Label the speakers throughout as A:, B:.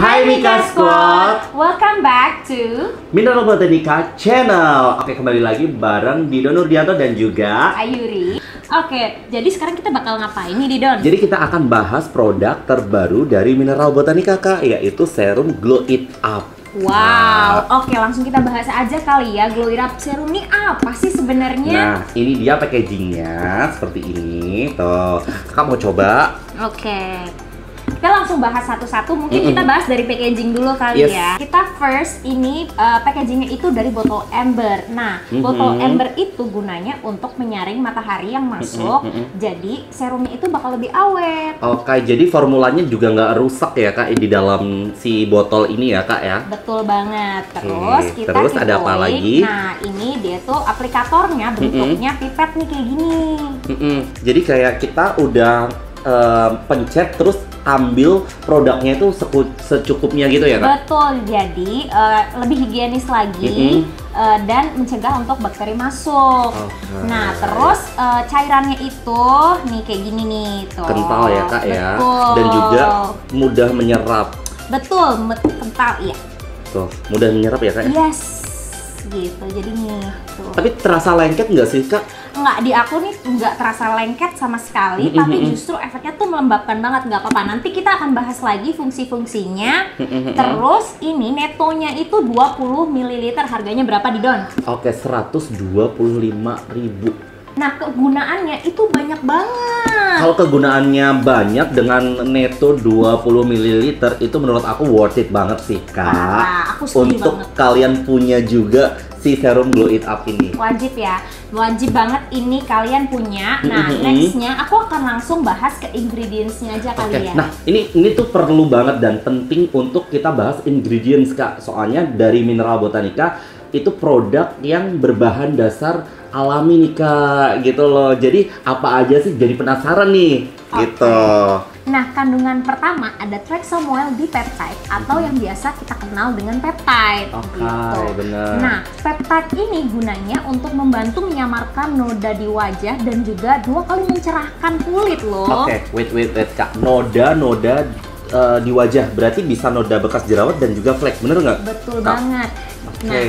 A: Hai Mika Squad,
B: welcome back to
A: Mineral Botanica Channel. Oke kembali lagi bareng Dido Nurdianto dan juga
B: Ayuri. Oke, jadi sekarang kita bakal ngapain nih Didon?
A: Jadi kita akan bahas produk terbaru dari Mineral Botanica kak, yaitu serum Glow It Up.
B: Wow, oke langsung kita bahas aja kali ya Glow It Up Serum ini apa sih sebenarnya?
A: Nah, ini dia packagingnya seperti ini. Tuh, kakak mau coba?
B: Oke. Kita langsung bahas satu-satu. Mungkin
A: Mm-mm.
B: kita bahas dari packaging dulu kali
A: Yes.
B: ya. Kita first ini uh, packagingnya itu dari botol amber. Nah,
A: Mhm.
B: botol amber itu gunanya untuk menyaring matahari yang masuk.
A: mm-mm.
B: Jadi serumnya itu bakal lebih awet.
A: Oke, jadi formulanya juga nggak rusak ya kak di dalam si botol ini ya kak ya?
B: Betul banget. Terus
A: Oke,
B: kita
A: terus ada apa lagi?
B: Nah, ini dia tuh aplikatornya bentuknya pipet nih kayak gini.
A: Mm-mm. Jadi kayak kita udah eh, pencet terus ambil produknya itu secukupnya gitu ya kak?
B: Betul. Jadi eh, lebih higienis lagi
A: Mm-mm.
B: eh, dan mencegah untuk bakteri masuk.
A: Oke.
B: Nah, terus eh, cairannya itu nih kayak gini nih tuh.
A: kental ya kak ya,
B: Betul.
A: dan juga mudah menyerap.
B: betul kental iya.
A: Tuh, mudah menyerap ya kak ya?
B: Yes. Gitu. Jadi nih tuh.
A: Tapi terasa lengket nggak sih kak?
B: Nggak di aku nih nggak terasa lengket sama sekali,
A: Mm-mm,
B: tapi
A: mm-mm.
B: justru efeknya tuh melembabkan banget nggak apa-apa. Nanti kita akan bahas lagi fungsi-fungsinya.
A: Mm-mm.
B: Terus ini netonya itu 20 ml harganya berapa di Don?
A: Oke, 125.000 ribu.
B: Nah kegunaannya itu banyak banget.
A: Kalau kegunaannya banyak dengan neto 20 ml itu menurut aku worth it banget sih kak.
B: Parah, aku
A: Untuk
B: banget.
A: kalian punya juga si serum Glow It Up ini.
B: Wajib ya, wajib banget ini kalian punya. Nah
A: Mm-mm.
B: nextnya aku akan langsung bahas ke ingredientsnya aja
A: Oke,
B: kali ya.
A: nah ini ini tuh perlu banget dan penting untuk kita bahas ingredients kak. Soalnya dari Mineral Botanica itu produk yang berbahan dasar alami nih kak, gitu loh. Jadi apa aja sih? Jadi penasaran nih,
B: Oke.
A: gitu.
B: Nah, kandungan pertama ada trexamoil dipeptide atau yang biasa kita kenal dengan peptide.
A: Oke,
B: gitu.
A: benar.
B: Nah, peptide ini gunanya untuk membantu menyamarkan noda di wajah dan juga dua kali mencerahkan kulit loh.
A: Oke, wait wait wait kak. Noda noda eh, di wajah berarti bisa noda bekas jerawat dan juga flek, bener nggak?
B: Betul
A: Kak.
B: banget.
A: Oke.
B: Nah,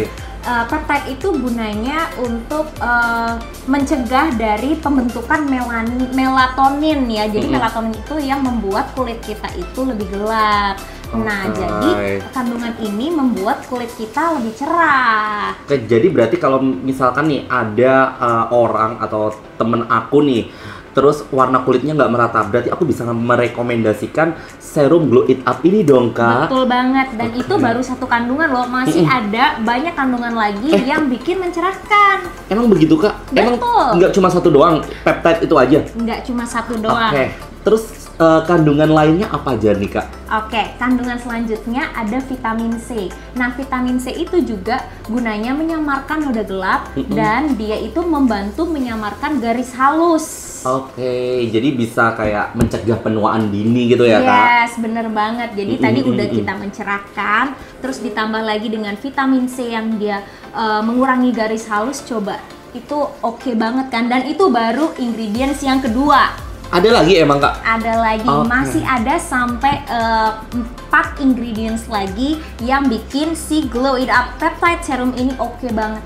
B: eh, peptide itu gunanya untuk eh, mencegah dari pembentukan melan- melatonin ya. Jadi
A: Mm-mm.
B: melatonin itu yang membuat kulit kita itu lebih gelap. Nah, jadi kandungan ini membuat kulit kita lebih cerah.
A: Oke, jadi berarti kalau misalkan nih ada uh, orang atau temen aku nih, terus warna kulitnya nggak merata, berarti aku bisa merekomendasikan serum Glow It Up ini dong kak.
B: Betul banget dan
A: Oke.
B: itu baru satu kandungan loh. Masih
A: Mm-mm.
B: ada banyak kandungan lagi
A: Eh.
B: yang bikin mencerahkan.
A: Emang begitu kak? Emang
B: Betul.
A: nggak cuma satu doang, peptide itu aja?
B: Nggak cuma satu doang.
A: Terus uh, kandungan lainnya apa aja nih kak?
B: Oke, kandungan selanjutnya ada vitamin C. Nah, vitamin C itu juga gunanya menyamarkan noda gelap
A: Mm-mm.
B: dan dia itu membantu menyamarkan garis halus.
A: Oke, jadi bisa kayak mencegah penuaan dini gitu ya kak?
B: Yes, bener banget. Jadi
A: Mm-mm,
B: tadi
A: mm-mm,
B: udah kita mencerahkan, terus ditambah lagi dengan vitamin C yang dia uh, mengurangi garis halus. Coba itu oke banget kan? Dan itu baru ingredients yang kedua.
A: Ada lagi emang kak?
B: Ada lagi,
A: Oke.
B: masih ada sampai uh, empat ingredients lagi yang bikin si Glow It Up Peptide Serum ini oke banget.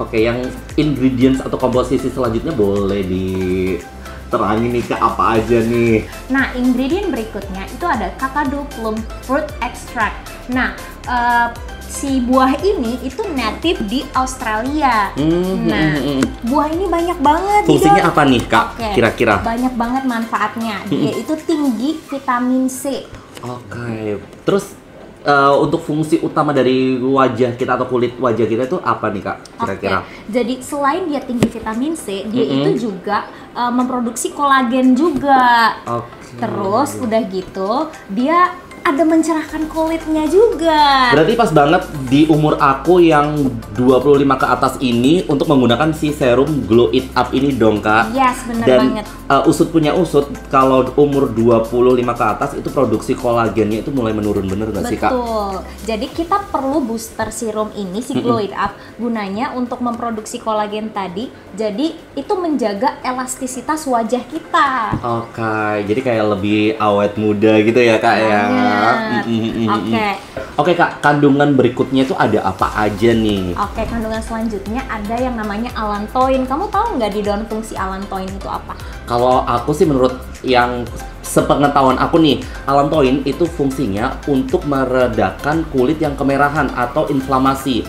A: Oke, yang ingredients atau komposisi selanjutnya boleh diterangin nih kak apa aja nih?
B: Nah, ingredient berikutnya itu ada kakadu plum fruit extract. Nah, eh, si buah ini itu native di Australia.
A: Hmm,
B: Nah,
A: hmm, hmm.
B: buah ini banyak banget.
A: Fungsinya apa nih kak?
B: Oke,
A: Kira-kira?
B: Banyak banget manfaatnya. Dia itu tinggi vitamin C.
A: Oke, terus eh, untuk fungsi utama dari wajah kita atau kulit wajah kita itu apa nih kak? Kira-kira?
B: Oke, Jadi selain dia tinggi vitamin C, dia
A: Mm-mm.
B: itu juga eh, memproduksi kolagen juga.
A: Oke.
B: Terus udah gitu, dia ada mencerahkan kulitnya juga.
A: Berarti pas banget di umur aku yang 25 ke atas ini untuk menggunakan si serum Glow It Up ini dong kak.
B: Yes, bener
A: Dan
B: banget.
A: uh, usut punya usut, kalau umur 25 ke atas itu produksi kolagennya itu mulai menurun bener gak sih kak?
B: Betul. Jadi kita perlu booster serum ini si Glow It Up gunanya untuk memproduksi kolagen tadi. Jadi itu menjaga elastisitas wajah kita.
A: Oke, jadi kayak lebih awet muda gitu ya kak ya. Mm, mm, mm.
B: Oke.
A: Oke kak, kandungan berikutnya itu ada apa aja nih?
B: Oke, kandungan selanjutnya ada yang namanya allantoin. Kamu tahu nggak di dalam fungsi allantoin itu apa?
A: Kalau aku sih menurut yang sepengetahuan aku nih, allantoin itu fungsinya untuk meredakan kulit yang kemerahan atau inflamasi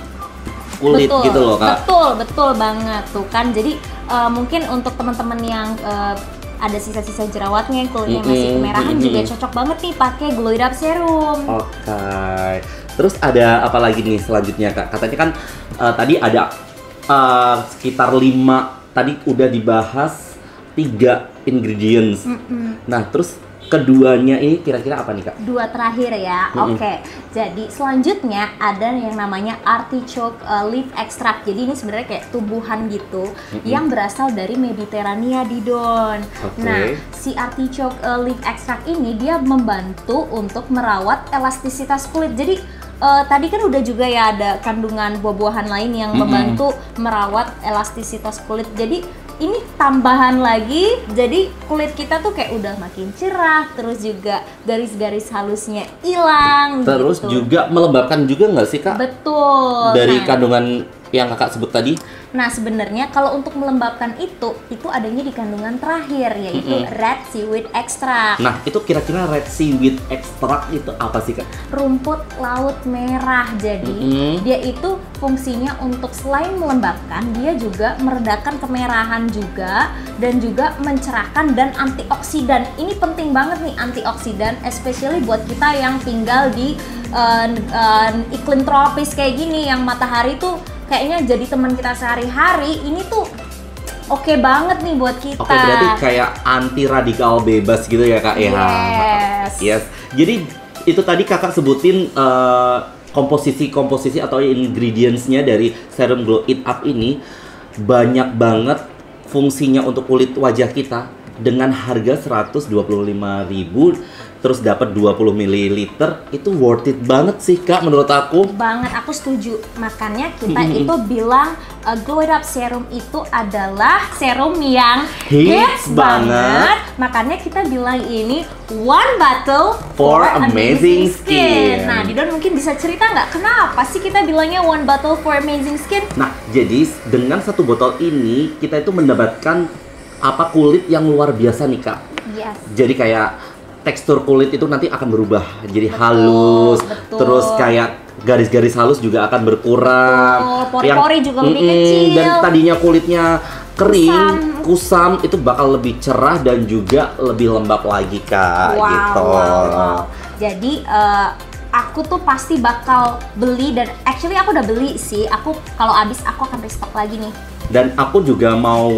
A: kulit
B: betul,
A: gitu loh kak.
B: Betul, betul banget tuh kan. Jadi eh, mungkin untuk teman-teman yang eh, ada sisa-sisa jerawatnya yang kulitnya masih kemerahan juga cocok banget nih pakai Glow It Up Serum.
A: Oke. Terus ada apa lagi nih selanjutnya kak? Katanya kan eh, tadi ada eh, sekitar lima tadi udah dibahas tiga ingredients.
B: Mm-mm.
A: Nah terus keduanya ini kira-kira apa nih kak?
B: Dua terakhir ya.
A: Mm-mm.
B: Oke. Jadi selanjutnya ada yang namanya artichoke uh, leaf extract. Jadi ini sebenarnya kayak tumbuhan gitu yang berasal dari Mediterania di Don.
A: Oke.
B: Nah, si artichoke uh, leaf extract ini dia membantu untuk merawat elastisitas kulit. Jadi eh, tadi kan udah juga ya ada kandungan buah-buahan lain yang
A: Mm-mm.
B: membantu merawat elastisitas kulit. Jadi ini tambahan lagi, jadi kulit kita tuh kayak udah makin cerah, terus juga garis-garis halusnya hilang.
A: Terus
B: gitu.
A: juga melembabkan juga nggak sih kak?
B: betul.
A: Dari
B: Nah,
A: kandungan yang kakak sebut tadi?
B: Nah, sebenarnya kalau untuk melembabkan itu, itu adanya di kandungan terakhir yaitu
A: Mm-mm.
B: red seaweed extract.
A: Nah itu kira-kira red seaweed extract itu apa sih kak?
B: rumput laut merah. Jadi
A: Mm-mm.
B: dia itu fungsinya untuk selain melembabkan, dia juga meredakan kemerahan juga dan juga mencerahkan dan antioksidan. Ini penting banget nih antioksidan, especially buat kita yang tinggal di eh, eh, iklim tropis kayak gini yang matahari tuh kayaknya jadi teman kita sehari-hari. Ini tuh oke banget nih buat kita.
A: Oke berarti kayak anti radikal bebas gitu ya kak ya?
B: Yes.
A: Yes. Jadi itu tadi kakak sebutin eh, komposisi-komposisi atau ingredientsnya dari serum Glow It Up ini banyak banget fungsinya untuk kulit wajah kita dengan harga 125.000 terus dapat 20 ml itu worth it banget sih kak menurut aku.
B: banget aku setuju makanya kita
A: Mm-mm.
B: itu bilang uh, glow it up serum itu adalah serum yang
A: Hits
B: hits
A: banget.
B: makanya kita bilang ini one bottle
A: For amazing skin.
B: nah Didon mungkin bisa cerita nggak kenapa sih kita bilangnya one bottle for amazing skin
A: Nah, jadi dengan satu botol ini kita itu mendapatkan apa kulit yang luar biasa nih kak.
B: yes
A: Jadi kayak tekstur kulit itu nanti akan berubah jadi
B: Betul,
A: halus,
B: betul.
A: terus kayak garis-garis halus juga akan berkurang.
B: Betul, pori-pori juga lebih kecil.
A: Dan tadinya kulitnya kering,
B: Kusam.
A: kusam, itu bakal lebih cerah dan juga lebih lembab lagi kak.
B: wow,
A: gitu.
B: wow, wow. jadi uh, aku tuh pasti bakal beli dan actually aku udah beli sih aku kalau habis aku akan restock lagi nih
A: Dan aku juga mau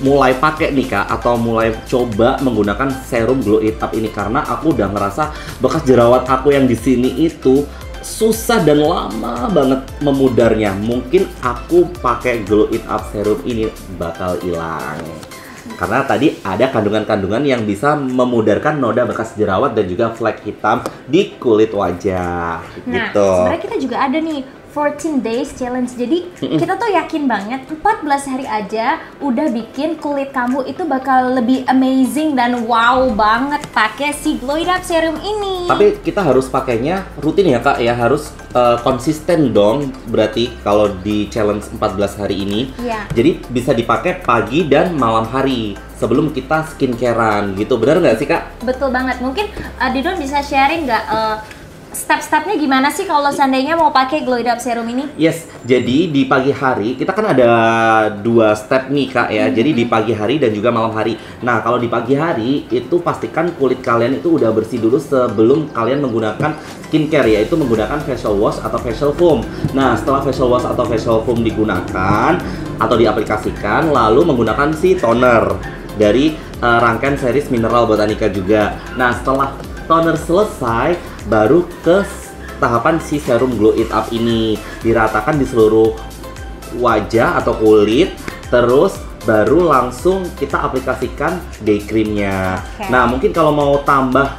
A: mulai pakai nih kak atau mulai coba menggunakan serum Glow It Up ini karena aku udah ngerasa bekas jerawat aku yang di sini itu susah dan lama banget memudarnya. Mungkin aku pakai Glow It Up serum ini bakal hilang. Karena tadi ada kandungan-kandungan yang bisa memudarkan noda bekas jerawat dan juga flek hitam di kulit wajah.
B: Nah,
A: gitu.
B: sebenarnya kita juga ada nih 14 days challenge. Jadi kita tuh yakin banget 14 hari aja udah bikin kulit kamu itu bakal lebih amazing dan wow banget pakai si Glow It Up serum ini.
A: Tapi kita harus pakainya rutin ya kak ya harus eh, konsisten dong berarti kalau di challenge 14 hari ini.
B: Iya.
A: Jadi bisa dipakai pagi dan malam hari sebelum kita skincarean gitu. Benar nggak sih kak?
B: Betul banget. Mungkin uh, Didon bisa sharing nggak uh, step-stepnya gimana sih kalau seandainya mau pakai Glow It Up serum ini?
A: Yes, jadi di pagi hari kita kan ada dua step nih kak ya. Jadi di pagi hari dan juga malam hari. Nah kalau di pagi hari itu pastikan kulit kalian itu udah bersih dulu sebelum kalian menggunakan skincare yaitu menggunakan facial wash atau facial foam. Nah setelah facial wash atau facial foam digunakan atau diaplikasikan lalu menggunakan si toner dari eh, rangkaian series mineral botanica juga. Nah setelah toner selesai baru ke tahapan si serum glow it up ini diratakan di seluruh wajah atau kulit terus baru langsung kita aplikasikan day creamnya.
B: Oke.
A: Nah mungkin kalau mau tambah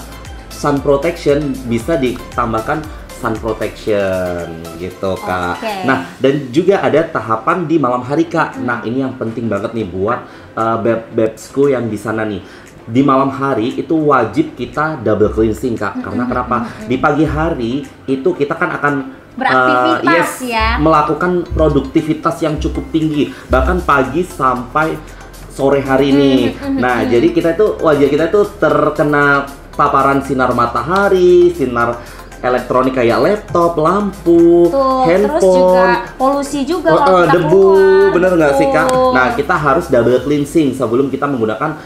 A: sun protection bisa ditambahkan sun protection gitu kak.
B: Oke.
A: Nah dan juga ada tahapan di malam hari kak. Nah ini yang penting banget nih buat uh, beb bebsku yang di sana nih. Di malam hari itu wajib kita double cleansing kak. Karena kenapa? Di pagi hari itu kita kan akan
B: Beraktivitas,
A: uh, yes,
B: ya.
A: melakukan produktivitas yang cukup tinggi. Bahkan pagi sampai sore hari ini. Nah jadi kita itu wajah kita itu terkena paparan sinar matahari sinar elektronik kayak laptop lampu
B: Tuh,
A: handphone
B: terus juga polusi juga
A: oh,
B: kita
A: debu,
B: keluar.
A: bener nggak sih kak? Nah kita harus double cleansing sebelum kita menggunakan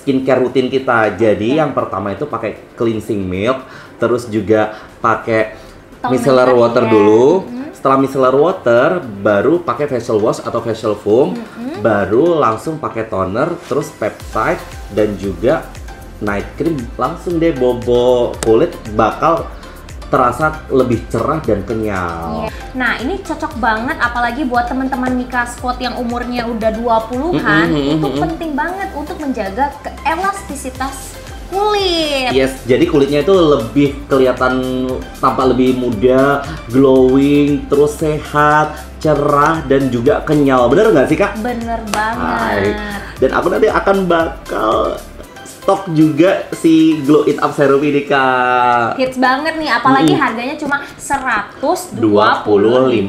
A: skincare rutin kita. Jadi yang pertama itu pakai cleansing milk, terus juga pakai micellar water
B: ya.
A: dulu. Setelah micellar water, baru pakai facial wash atau facial foam, baru langsung pakai toner, terus peptide dan juga night cream. Langsung deh bobo kulit bakal terasa lebih cerah dan kenyal.
B: Iya. Nah, ini cocok banget apalagi buat teman-teman Mika Spot yang umurnya udah 20-an,
A: Mm-mm,
B: itu
A: mm-mm.
B: penting banget untuk menjaga keelastisitas kulit.
A: Yes, jadi kulitnya itu lebih kelihatan tampak lebih muda, glowing, terus sehat, cerah dan juga kenyal. Bener nggak sih kak?
B: Bener banget.
A: Hai. Dan aku nanti akan bakal stok juga si Glow It Up Serum ini kak.
B: Hits banget nih, apalagi
A: Mm-mm.
B: harganya cuma 125.000.
A: 25.000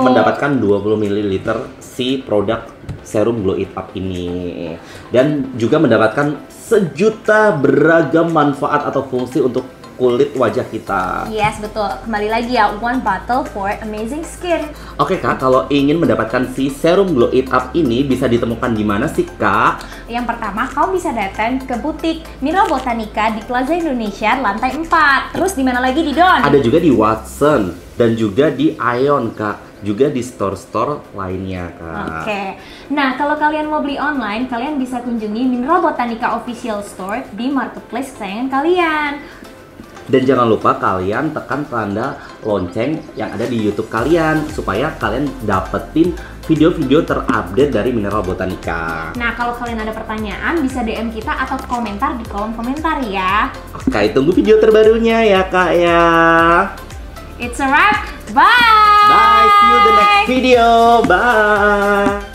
A: mendapatkan 20 ml si produk serum Glow It Up ini dan juga mendapatkan sejuta beragam manfaat atau fungsi untuk kulit wajah kita.
B: Yes, betul. Kembali lagi ya, one bottle for amazing skin.
A: Oke kak, kalau ingin mendapatkan si serum Glow It Up ini bisa ditemukan di mana sih kak?
B: Yang pertama, kau bisa datang ke butik Mineral Botanica di Plaza Indonesia lantai 4. Terus di mana lagi di Don?
A: Ada juga di Watson dan juga di Ion kak, juga di store-store lainnya kak.
B: Oke. Nah, kalau kalian mau beli online, kalian bisa kunjungi Mineral Botanica Official Store di marketplace kesayangan kalian.
A: Dan jangan lupa kalian tekan tanda lonceng yang ada di YouTube kalian supaya kalian dapetin video-video terupdate dari Mineral Botanica.
B: Nah, kalau kalian ada pertanyaan, bisa DM kita atau komentar di kolom komentar ya.
A: Oke, tunggu video terbarunya ya kak ya.
B: It's a wrap. Bye.
A: Bye, see you the next video. Bye.